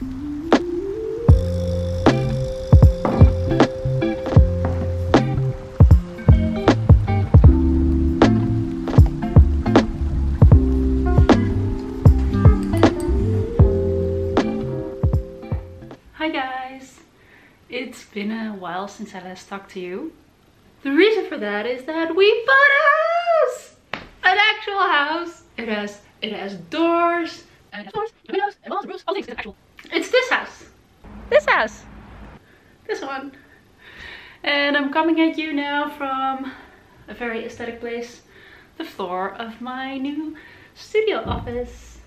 Hi guys! It's been a while since I last talked to you. The reason for that is that we bought a house! An actual house! It has it has doors and doors windows and walls and roofs, all things. Actual. It's this house. This house. This one. And I'm coming at you now from a very aesthetic place. The floor of my new studio office.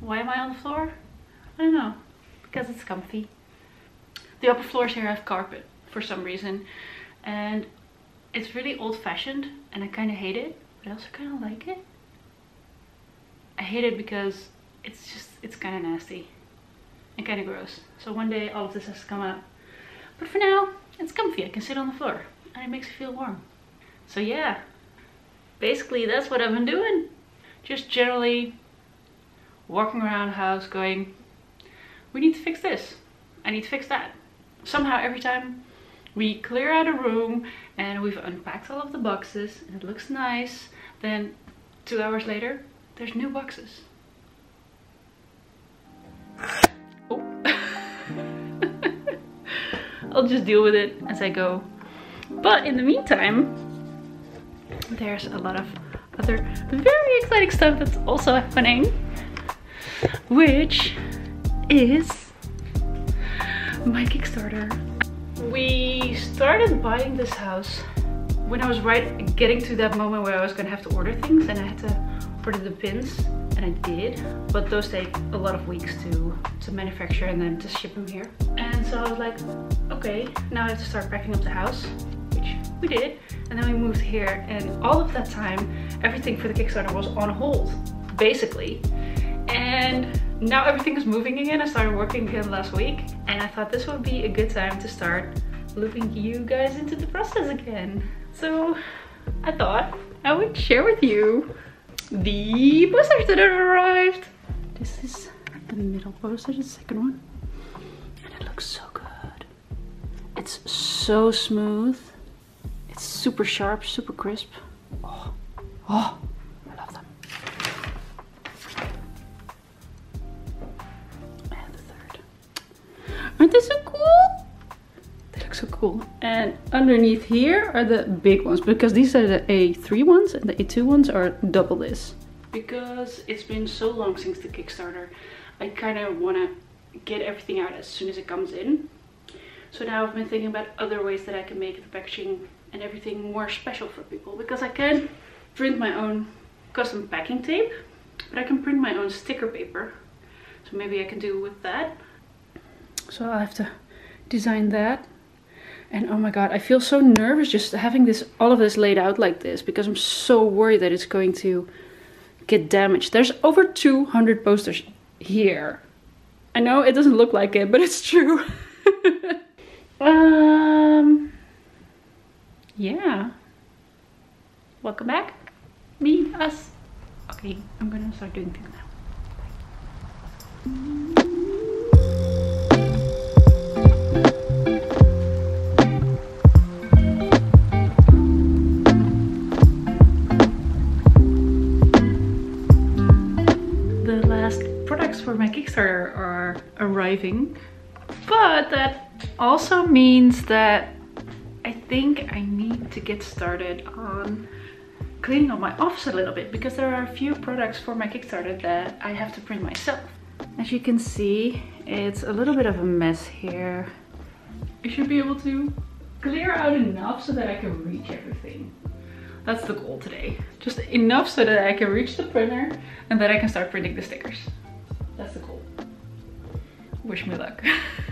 Why am I on the floor? I don't know. Because it's comfy. The upper floors here have carpet for some reason. And it's really old fashioned and I kind of hate it. But I also kind of like it. I hate it because it's just, it's kind of nasty and kind of gross. So one day all of this has to come out. But for now, it's comfy. I can sit on the floor and it makes me feel warm. So yeah, basically that's what I've been doing. Just generally walking around the house going, we need to fix this. I need to fix that. Somehow every time we clear out a room and we've unpacked all of the boxes and it looks nice, then two hours later, there's new boxes. I'll just deal with it as I go. But in the meantime, there's a lot of other very exciting stuff that's also happening, which is my Kickstarter. We started buying this house when I was right getting to that moment where I was gonna have to order things and I had to order the pins and I did but those take a lot of weeks to to manufacture and then to ship them here and so I was like okay now I have to start packing up the house which we did and then we moved here and all of that time everything for the Kickstarter was on hold basically and now everything is moving again. I started working again last week and I thought this would be a good time to start looping you guys into the process again. So I thought I would share with you the posters that have arrived. This is the middle poster, the second one. And it looks so good. It's so smooth. It's super sharp, super crisp. Oh, oh. And underneath here are the big ones because these are the A3 ones and the A2 ones are double this. Because it's been so long since the Kickstarter, I kind of want to get everything out as soon as it comes in. So now I've been thinking about other ways that I can make the packaging and everything more special for people. Because I can print my own custom packing tape, but I can print my own sticker paper. So maybe I can do with that. So I'll have to design that. And oh my god, I feel so nervous just having this all of this laid out like this because I'm so worried that it's going to get damaged. There's over 200 posters here. I know it doesn't look like it, but it's true. um, yeah. Welcome back. Me, us. Okay, I'm gonna start doing things now. Arriving. But that also means that I think I need to get started on cleaning up my office a little bit because there are a few products for my Kickstarter that I have to print myself. As you can see, it's a little bit of a mess here. I should be able to clear out enough so that I can reach everything. That's the goal today. Just enough so that I can reach the printer and that I can start printing the stickers. That's the goal. Wish me luck.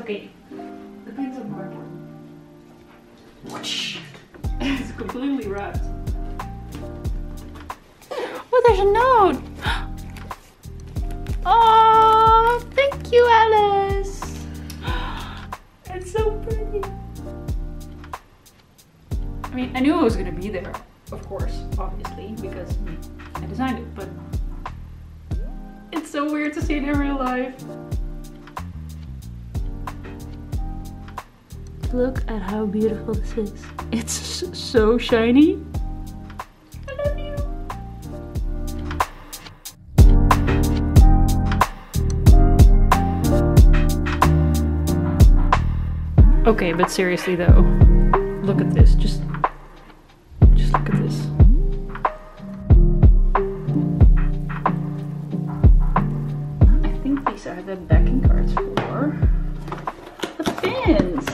okay. The things are more it's completely wrapped. Oh, there's a note. Oh, thank you, Alice. It's so pretty. I mean, I knew it was gonna be there, of course, obviously, because I designed it, but it's so weird to see it in real life. Look at how beautiful this is. It's so shiny. Okay, but seriously though, look at this. Just, just look at this. I think these are the backing cards for the pins.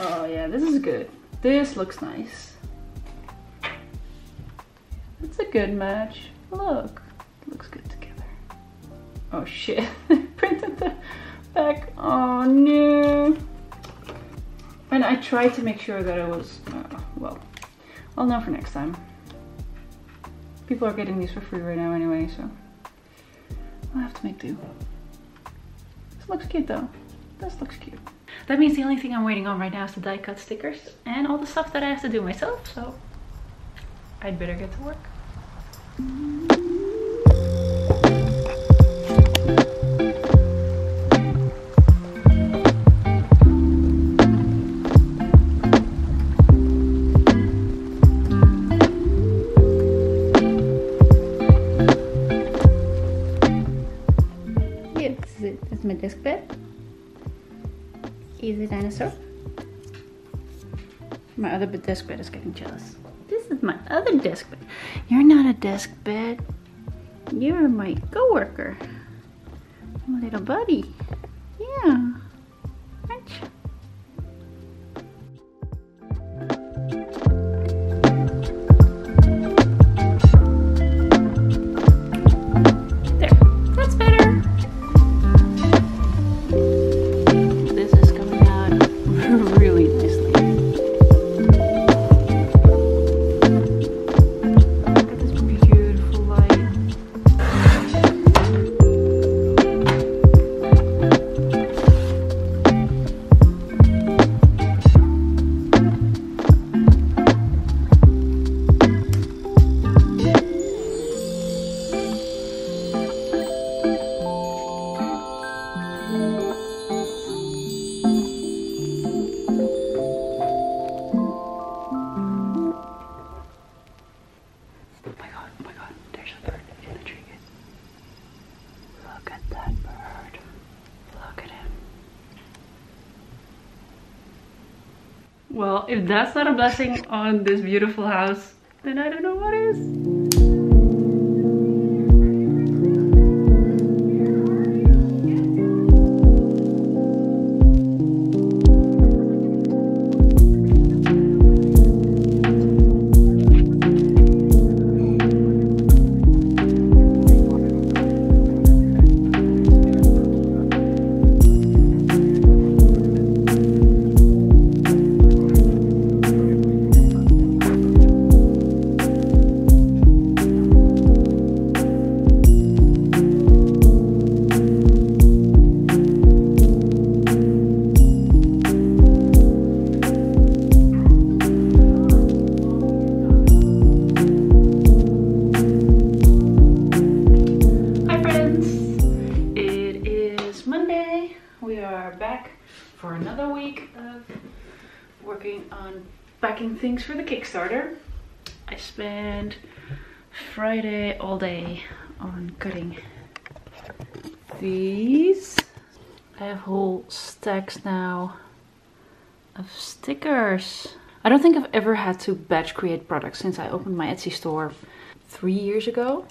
Oh yeah, this is good. This looks nice. It's a good match. Look, looks good together. Oh shit, printed the back. Oh no. And I tried to make sure that it was, uh, well, I'll know for next time. People are getting these for free right now anyway, so I'll have to make do. This looks cute though. This looks cute. That means the only thing I'm waiting on right now is the die cut stickers and all the stuff that I have to do myself, so I'd better get to work. The dinosaur. My other desk bed is getting jealous. This is my other desk bed. You're not a desk bed. You're my coworker. My little buddy. Yeah. Well, if that's not a blessing on this beautiful house, then I don't know what is. Working on packing things for the Kickstarter. I spent Friday all day on cutting these. I have whole stacks now of stickers. I don't think I've ever had to batch create products since I opened my Etsy store three years ago.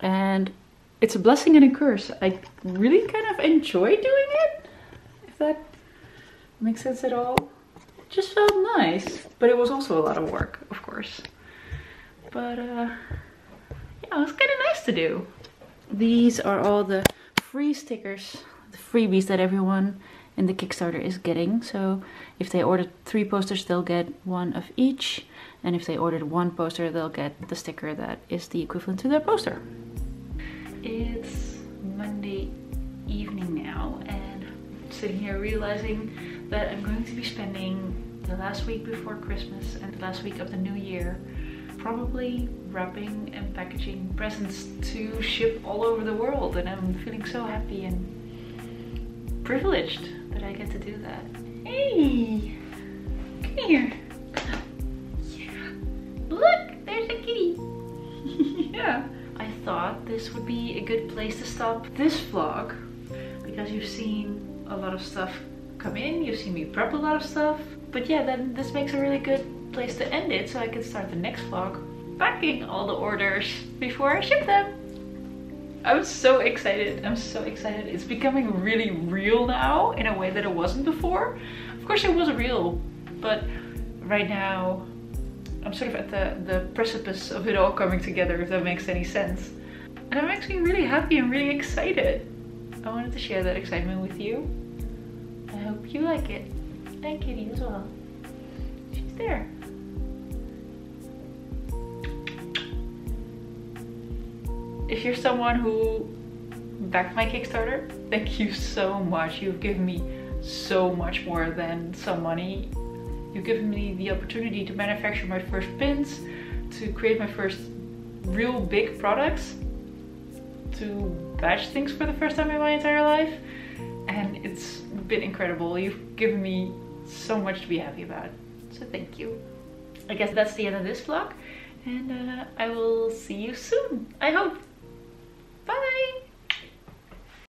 And it's a blessing and a curse. I really kind of enjoy doing it, if that makes sense at all. Just felt nice, but it was also a lot of work, of course. But uh, yeah, it was kind of nice to do. These are all the free stickers, the freebies that everyone in the Kickstarter is getting. So if they ordered three posters, they'll get one of each. And if they ordered one poster, they'll get the sticker that is the equivalent to their poster. It's Monday evening now and I'm sitting here realizing that I'm going to be spending the last week before Christmas and the last week of the new year probably wrapping and packaging presents to ship all over the world and I'm feeling so happy and privileged that I get to do that. Hey, come here. Yeah. Look, there's a kitty. yeah. I thought this would be a good place to stop this vlog because you've seen a lot of stuff come in, you've seen me prep a lot of stuff. But yeah, then this makes a really good place to end it so I can start the next vlog packing all the orders before I ship them. I'm so excited. I'm so excited. It's becoming really real now in a way that it wasn't before. Of course it was real, but right now I'm sort of at the, the precipice of it all coming together, if that makes any sense. And I'm actually really happy and really excited. I wanted to share that excitement with you. I hope you like it. And Kitty as well. She's there. if you're someone who backed my Kickstarter, thank you so much. You've given me so much more than some money. You've given me the opportunity to manufacture my first pins, to create my first real big products, to batch things for the first time in my entire life. And it's been incredible. You've given me so much to be happy about. So thank you. I guess that's the end of this vlog and uh, I will see you soon, I hope. Bye!